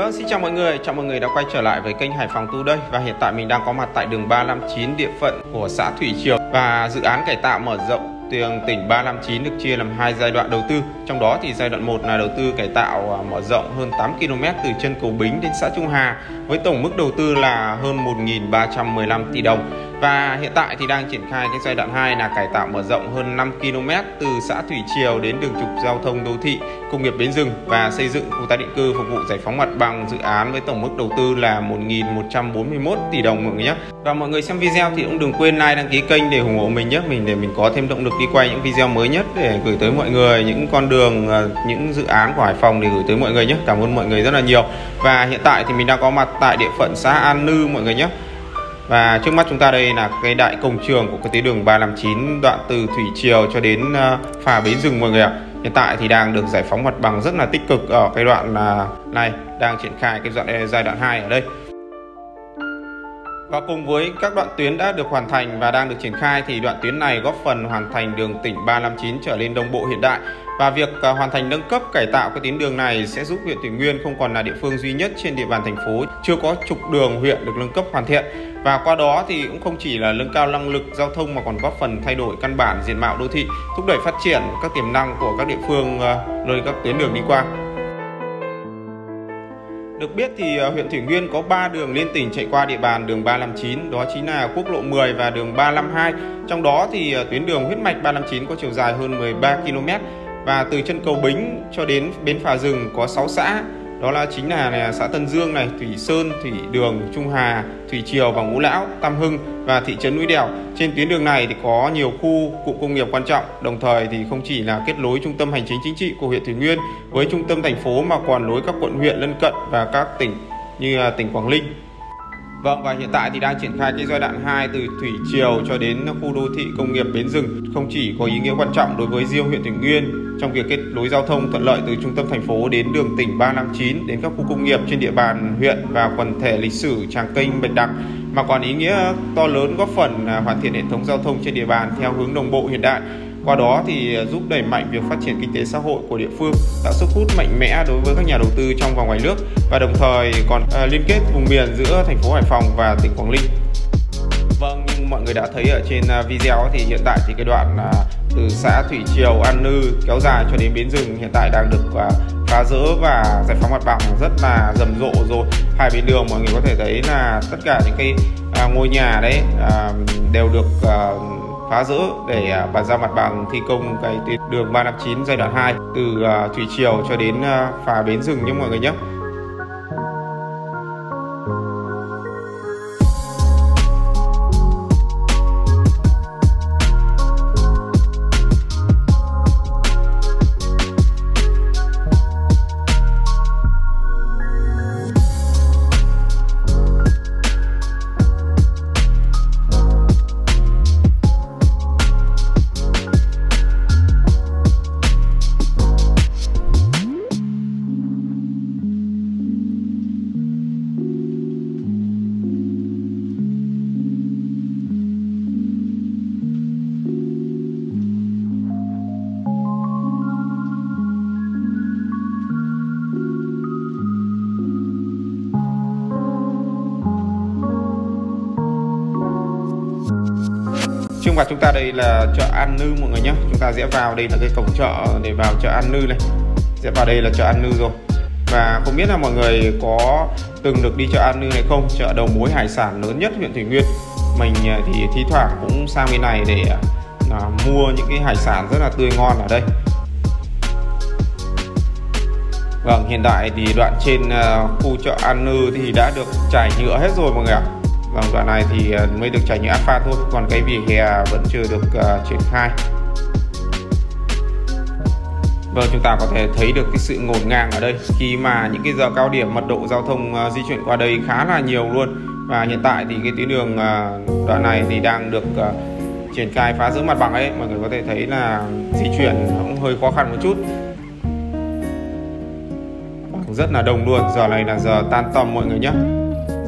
Vâng, xin chào mọi người, chào mọi người đã quay trở lại với kênh Hải Phòng Tu đây Và hiện tại mình đang có mặt tại đường 359 địa phận của xã Thủy Triều Và dự án cải tạo mở rộng tường tỉnh 359 được chia làm hai giai đoạn đầu tư. Trong đó thì giai đoạn 1 là đầu tư cải tạo à, mở rộng hơn 8 km từ chân cầu Bính đến xã Trung Hà với tổng mức đầu tư là hơn 1.315 tỷ đồng. Và hiện tại thì đang triển khai cái giai đoạn 2 là cải tạo mở rộng hơn 5 km từ xã Thủy Triều đến đường trục giao thông đô thị, công nghiệp Bến Rừng và xây dựng khu tái định cư phục vụ giải phóng mặt bằng dự án với tổng mức đầu tư là 1.141 tỷ đồng mọi người nhé. Và mọi người xem video thì cũng đừng quên like đăng ký kênh để ủng hộ mình nhé, mình để mình có thêm động lực đi quay những video mới nhất để gửi tới mọi người những con đường ờ, những dự án của Hải Phòng để gửi tới mọi người nhé. Cảm ơn mọi người rất là nhiều. Và hiện tại thì mình đang có mặt tại địa phận xã An Lư mọi người nhé và trước mắt chúng ta đây là cái đại công trường của cái tuyến đường 359 đoạn từ Thủy Triều cho đến ờ, phà Bến Rừng mọi người ạ hiện tại thì đang được giải phóng mặt bằng rất là tích cực ở cái đoạn ờ, này, đang triển khai cái đoạn ờ, giai đoạn 2 ở đây và cùng với các đoạn tuyến đã được hoàn thành và đang được triển khai thì đoạn tuyến này góp phần hoàn thành đường tỉnh 359 trở lên đồng bộ hiện đại. Và việc hoàn thành nâng cấp, cải tạo cái tuyến đường này sẽ giúp huyện Thủy Nguyên không còn là địa phương duy nhất trên địa bàn thành phố, chưa có trục đường huyện được nâng cấp hoàn thiện. Và qua đó thì cũng không chỉ là nâng cao năng lực giao thông mà còn góp phần thay đổi căn bản diện mạo đô thị, thúc đẩy phát triển các tiềm năng của các địa phương ờ, nơi các tuyến đường đi qua. Được biết thì ờ, huyện Thủy Nguyên có 3 đường liên tỉnh chạy qua địa bàn đường 359, đó chính là quốc lộ 10 và đường 352. Trong đó thì ờ, tuyến đường huyết mạch 359 có chiều dài hơn 13 km và từ chân cầu Bính cho đến bến phà rừng có 6 xã đó là chính là, là xã Tân Dương này, Thủy Sơn, Thủy Đường, Trung Hà, Thủy Triều và Ngũ Lão, Tam Hưng và thị trấn Núi Đèo. Trên tuyến đường này thì có nhiều khu cụm công nghiệp quan trọng, đồng thời thì không chỉ là kết nối trung tâm hành chính chính trị của huyện Thủy Nguyên với trung tâm thành phố mà còn nối các quận huyện lân cận và các tỉnh như tỉnh Quảng Ninh, Vâng và hiện tại thì đang triển khai cái giai đoạn 2 từ Thủy Triều cho đến khu đô thị công nghiệp Bến Rừng. Không chỉ có ý nghĩa quan trọng đối với riêng huyện Thủy Nguyên, trong việc kết nối giao thông thuận lợi từ trung tâm thành phố đến đường tỉnh 359 đến các khu công nghiệp trên địa bàn huyện và quần thể lịch sử Tràng Kênh Bạch Đằng, mà còn ý nghĩa to lớn góp phần à, hoàn thiện hệ thống giao thông trên địa bàn theo hướng đồng bộ hiện đại qua đó thì giúp đẩy mạnh việc phát triển kinh tế xã hội của địa phương, tạo sức hút mạnh mẽ đối với các nhà đầu tư trong và ngoài nước và đồng thời còn à, liên kết vùng miền giữa thành phố Hải Phòng và tỉnh Quảng Ninh. Vâng, như mọi người đã thấy ở trên à, video thì hiện tại thì cái đoạn à, từ xã Thủy Triều, An Nư kéo dài cho đến bến rừng hiện tại đang được à, phá rỡ và giải phóng mặt bằng rất là rầm rộ rồi. Hai bên đường mọi người có thể thấy là tất cả những cái à, ngôi nhà đấy đều được phá rỡ để à, bàn giao mặt bằng thi công cái tuyến đường 359 giai đoạn 2 từ à, Thủy Triều cho đến à, phà Bến Rừng nhé mọi người nhé. Trước mặt chúng ta đây là chợ An Nư mọi người nhé. Chúng ta sẽ vào đây là cái cổng chợ để vào chợ An Nư này. Sẽ vào đây là chợ An Nư rồi. Và không biết là mọi người có từng được đi chợ An Nư này không? Chợ đầu mối hải sản lớn nhất huyện Thủy Nguyên. Mình à, thì thi thoảng cũng sang bên này để à, mua những cái hải sản rất là tươi ngon ở đây. Vâng, hiện tại thì đoạn trên à, khu chợ An Nư thì đã được trải nhựa hết rồi mọi người ạ vòng đoạn này thì ờ, mới được trải nghiệm alpha thôi còn cái vỉa hè vẫn chưa được uh, triển khai. Vâng, chúng ta có thể thấy được cái sự ngổn ngang ở đây. Khi mà những cái giờ cao điểm mật độ giao thông uh, di chuyển qua đây khá là nhiều luôn. Và hiện tại thì cái tuyến đường uh, đoạn này thì đang được uh, triển khai phá giữ mặt bằng ấy. Mọi người có thể thấy là di chuyển cũng hơi khó khăn một chút. Rất là đông luôn. Giờ này là giờ tan tầm mọi người nhé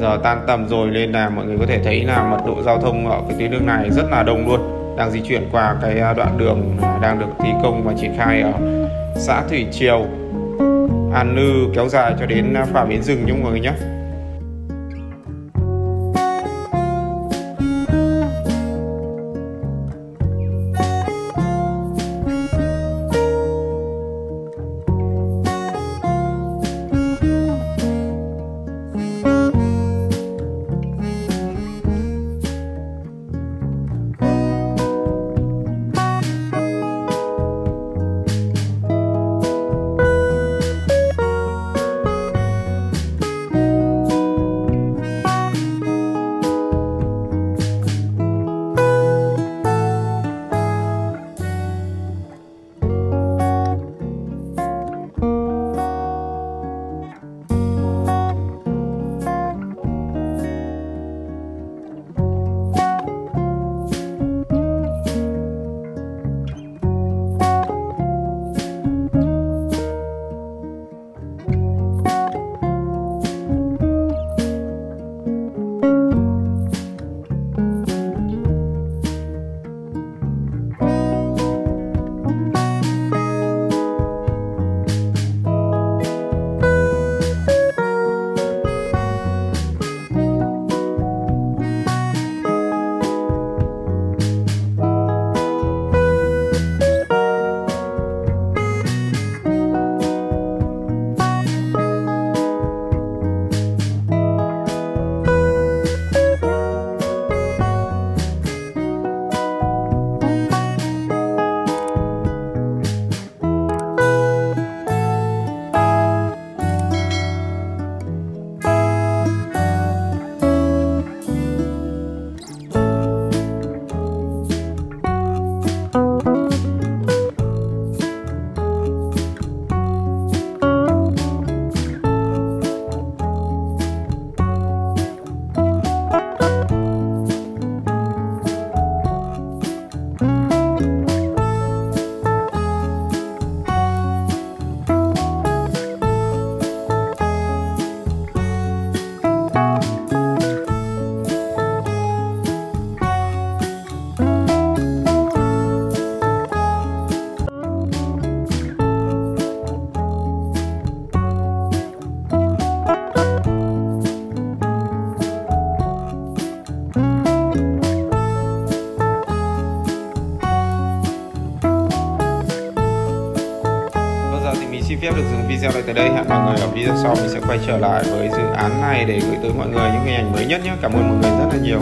giờ tan tầm rồi nên là mọi người có thể thấy là mật độ giao thông ở cái tuyến đường này rất là đông luôn. Đang di chuyển qua cái à, đoạn đường đang được thi công và triển khai ở xã Thủy Triều, An Lư kéo dài cho đến à, phà bến rừng nhé mọi người nhé. Xin phép được dừng video này tại đây. Hẹn mọi người ở video sau. Mình sẽ quay trở lại với dự án này để gửi tới mọi người những hình ảnh mới nhất nhé. Cảm ơn mọi người rất là nhiều.